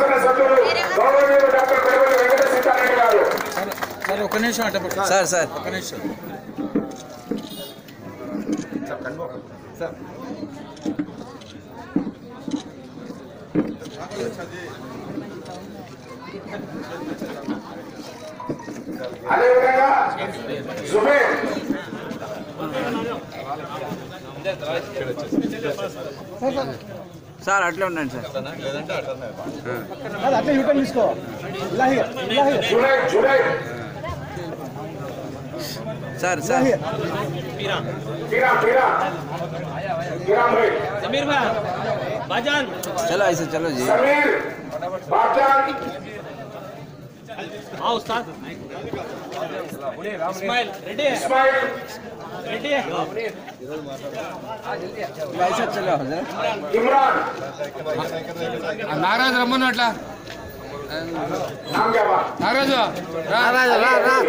శాసనసభ్యులు గౌరవనీయులు డాక్టర్ పెరుగుల వెంకట సీతారెడ్డి గారు. సార్ ఒక నిమిషం అంటే సార్ సార్. ఒక నిమిషం. అదేవిధంగా జుబేర్. సార్ అట్లే ఉండండి సార్ అట్లా యూటర్న్ తీసుకో ఇలాగే ఇలాగే జునై జునై సార్ సార్ పీరా పీరా పీరా భాయ్ समीर भाई बाजान చలో ఐసే చలో జీ సమీర్ బాచాన్ हाँ उस्ताद। इस्माइल रेडी है? इस्माइल रेडी है लाइसेंस चलो इमरान नाराज़ रमन अटला नाराज़ नाराज़ नाराज़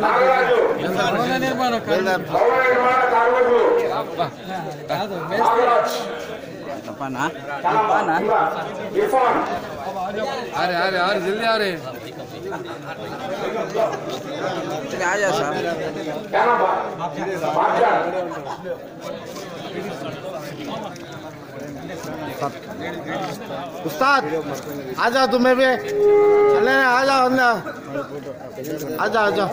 ನಾಗರಾಜ ನಿರ್ಮಾಣ अरे अरे अरे जल्दी आ रहे आ जा उस्ताद आ जाओ तुम्हें भी। अरे आ जाओ अंदर। आ जाओ आ जाओ।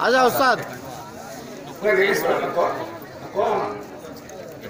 आ जाओ उस्ताद।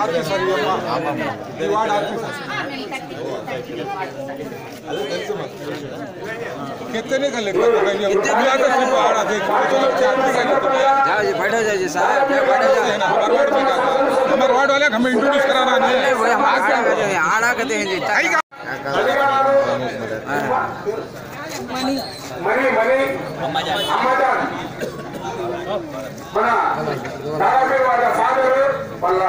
ಆರ್ಮಿ ಸರ್ ಈ ವಾರ್ಡ್ ಆರ್ಮಿ सर कितने का लेकर पहाड़ आते बैठो जाइए साहब बैठो जाइए हमारे वार्ड वाले हमें इंट्रोड्यूस कराना नहीं आड़ा कहते हैं जी मनी मनी। हाँ। मनी अम्मा बड़ा साहब पल्ला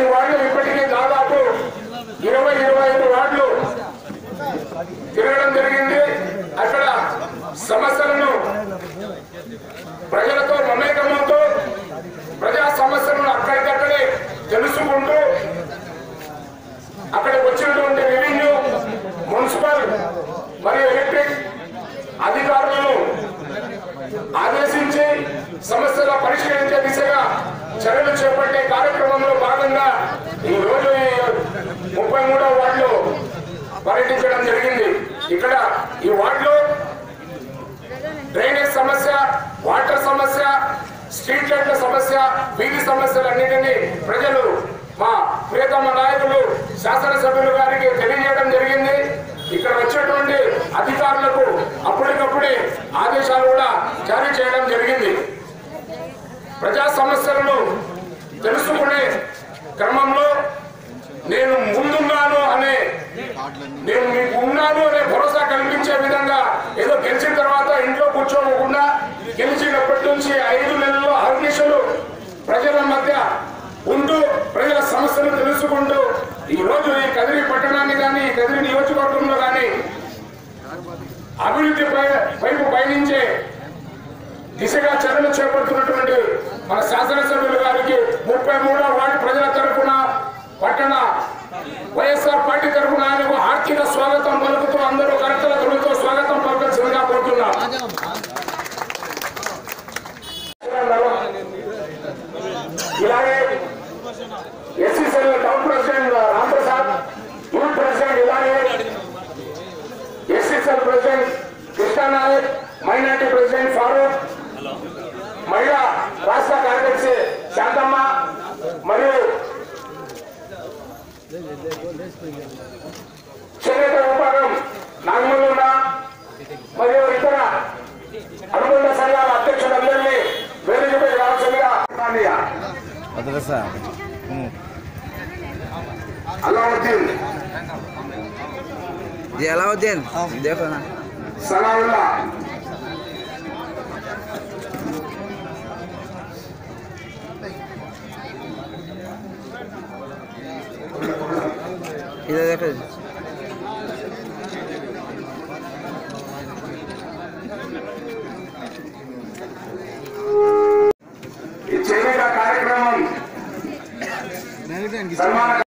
ప్రతి వార్డు ఇప్పటికీ దాదాపు ఇరవై ఇరవై ఐదు వార్డులు తిరగడం జరిగింది. అక్కడ సమస్యలను ప్రజలతో మమేకమవుతూ ప్రజా సమస్యలను అక్కడికక్కడే తెలుసుకుంటూ అక్కడికి వచ్చినటువంటి రెవెన్యూ మున్సిపల్ మరియు ఎలక్ట్రిక్ అధికారులను ఆదేశించి సమస్యల పరిష్కరించే దిశగా చర్యలు చేపట్టే కార్యక్రమం భాగంగా ఈ రోజు ఈ ముప్పై మూడవ వార్డులో పర్యటించడం జరిగింది ఇక్కడ ఈ వార్డులో డ్రైనేజ్ సమస్య వాటర్ సమస్య స్ట్రీట్ లైట్ల సమస్య వీధి సమస్యలన్నింటినీ ప్రజలు మా ప్రియతమ నాయకులు శాసనసభ్యులు గారికి తెలియజేయడం జరిగింది. ఇక్కడ వచ్చేటువంటి అధికారులకు అప్పటికప్పుడే ఆదేశాలు కూడా జారీ చేయడం జరిగింది. ప్రజా సమస్యలను తెలుసుకునే క్రమంలో నేను ముందున్నాను అనే నేను మీకు ఉన్నాను అనే భరోసా విధంగా ఏదో గెలిచిన తర్వాత ఇంట్లో కూర్చోకుండా గెలిచినప్పటి నుంచి ఐదు నెలల్లో అహర్నిశలు ప్రజల మధ్య ఉంటూ ప్రజల సమస్యలు తెలుసుకుంటూ ఈ రోజు ఈ కదిరి పట్టణాన్ని కానీ ఈ కదిరి నియోజకవర్గంలో కానీ అభివృద్ధి వైపు పయనించే దిశగా చర్యలు చేపడుతున్నటువంటి మన శాసనసభ్యులు ఇలాగే SC cell town president Ram Prasad youth president ఇలాగే SC cell president Krishnanayak minority president Farooq మహిళా రాష్ట్ర కార్యదర్శి శాంతమ్మ మరియు చేనేత విభాగం నాగమల్లున్న మరియు ఇతర madrasah hmm. Alauddin. Di Alauddin. Oh. Dia mana Ini denn gesehen?